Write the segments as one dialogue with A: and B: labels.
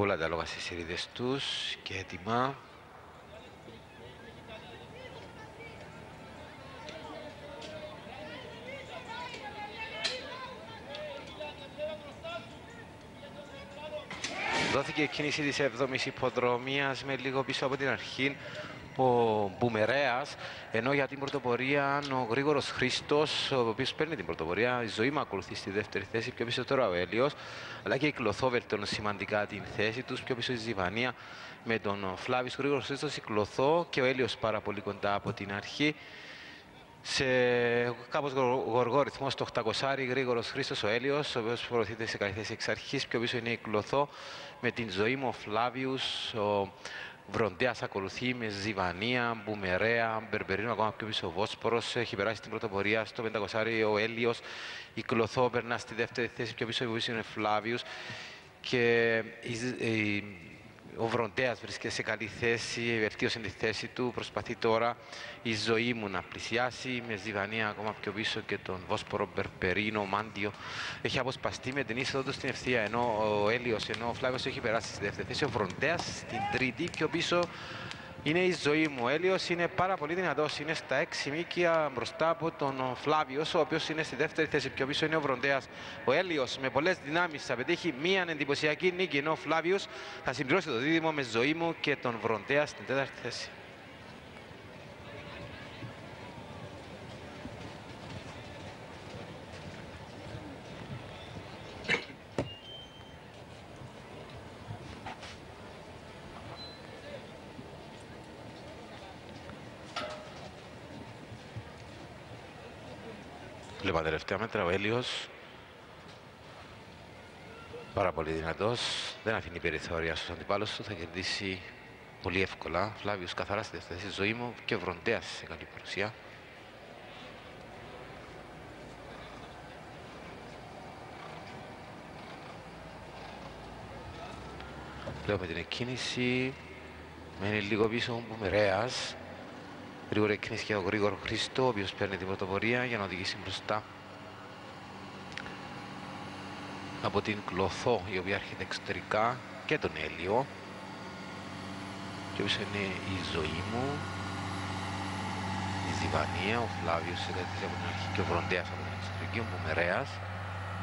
A: Όλα τα λόγα στις σελίδες τους και έτοιμα. Δόθηκε η κίνηση της 7ης υποδρομίας με λίγο πίσω από την αρχή ο Μπουμερέας, ενώ για την πρωτοπορία ο Γρήγορος Χρήστος, ο οποίος παίρνει την πρωτοπορία, η ζωή μου ακολουθεί στη δεύτερη θέση, πιο πίσω τώρα ο Έλιος, αλλά και η Κλωθό βελτιώνουν σημαντικά την θέση τους, πιο πίσω η Ζιβανία με τον Φλάβης Γρήγορος Χρήστος, η Κλωθό και ο Έλιος πάρα πολύ κοντά από την αρχή σε κάπως γοργό ρυθμό στο 800 γρήγορος Χρήστος ο Έλιος, ο οποίος προωθείται σε καλή θέση εξ αρχής. Πιο πίσω είναι η Κλωθό με την ζωή μου ο Φλάβιους, ο Βροντέας ακολουθεί με Ζιβανία, Μπουμερέα, Μπερμπερίνο, ακόμα πιο πίσω ο Βόσπορος. Έχει περάσει την πρωτοπορία στο 500 ο Έλιος. Η Κλωθό περνά στη δεύτερη θέση, πιο πίσω, είναι ο Φλάβιους. Και η, η ο Βροντέας βρίσκεται σε καλή θέση, βελτίωσε τη θέση του. Προσπαθεί τώρα η ζωή μου να πλησιάσει με Ζιβανία ακόμα πιο πίσω και τον Βόσπορο Μπερπερίνο, Μάντιο. Έχει αποσπαστεί με την είσοδο του στην ευθεία. Ενώ ο Έλιος, ενώ ο Φλάβιος έχει περάσει στη δεύτερη θέση. Ο Βροντέας στην τρίτη, πιο πίσω είναι η ζωή μου. Ο Έλιος είναι πάρα πολύ δυνατός. Είναι στα 6 μήκια μπροστά από τον Φλάβιος, ο οποίος είναι στη δεύτερη θέση. Πιο πίσω είναι ο Βροντέας. Ο Έλιος με πολλές δυνάμεις θα πετύχει μία εντυπωσιακή νίκη, ενώ ο Φλάβιος θα συμπληρώσει το δίδυμο με ζωή μου και τον Βροντέα στην τέταρτη θέση. Βλέπα τελευταία μέτρα ο Έλιος. Πάρα πολύ δυνατός. Δεν αφήνει περιθώρια στους αντιπάλους του. Θα κερδίσει πολύ εύκολα. Φλάβιος καθαρά στη δεύτερη ζωή μου και Βροντέας σε καλή παρουσία. Βλέπουμε την εκκίνηση. Μένει λίγο πίσω ο Μπουμερέας. Γρήγορα εκκίνηση και ο Γρήγορο Χρήστο, ο οποίος παίρνει την πρωτοβορία για να οδηγήσει μπροστά από την Κλωθό, η οποία έρχεται εξωτερικά και τον Έλιο. Και όπως είναι η ζωή μου, η Ζιβανία, ο Φλάβιος συγκρατήσει από την αρχή και ο Βροντέας από την εξωτερική, ο Μπουμερέας,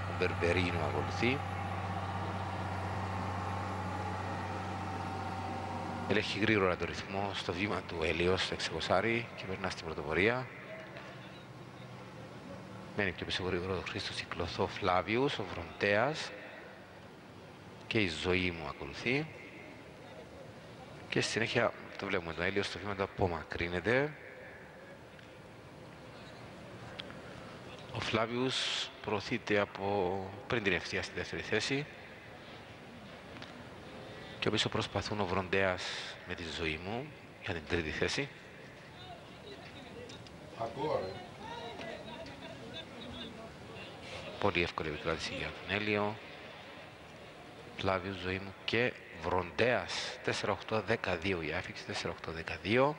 A: ο Μπερμπερίνο ακολουθεί. Ελέγχει γρήγορα το ρυθμό στο βήμα του Έλιος, στο εξεκοσάρι και περνά στην πρωτοπορία. Μένει πιο πίσω γρήγορα ο Χρήστος Κυκλωθό Φλάβιους, ο Βροντέας και η ζωή μου ακολουθεί. Και στη συνέχεια το βλέπουμε τον Έλιο στο βήμα του απομακρύνεται. Ο Φλάβιους προωθείται από πριν την ευθεία στη δεύτερη θέση. Και πίσω προσπαθούν ο Βροντέας με τη ζωή μου για την τρίτη θέση. Ακούω, Πολύ εύκολη επικράτηση για τον Έλιο. Πλάβιο ζωή μου και Βροντέας 4-8-12 η άφηξη 4-8-12.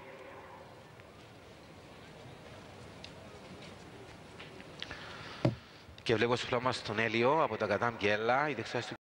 A: Και βλέπω στο πλάμα στον Έλιο από τα Κατάμ Γκέλα, η δεξιά του